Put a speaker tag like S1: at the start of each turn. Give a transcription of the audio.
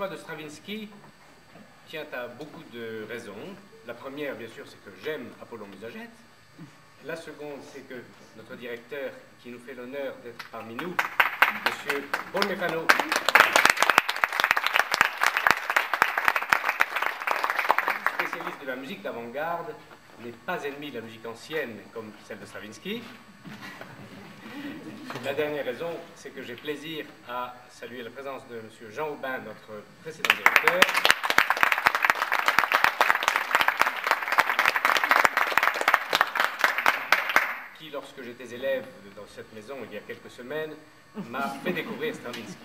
S1: choix de Stravinsky tient à beaucoup de raisons. La première, bien sûr, c'est que j'aime Apollon Musagette. La seconde, c'est que notre directeur, qui nous fait l'honneur d'être parmi nous, M. Paul Mécano, spécialiste de la musique d'avant-garde, n'est pas ennemi de la musique ancienne comme celle de Stravinsky. La dernière raison, c'est que j'ai plaisir à saluer la présence de M. Jean Aubin, notre précédent directeur. qui, lorsque j'étais élève dans cette maison il y a quelques semaines, m'a fait découvrir Stravinsky.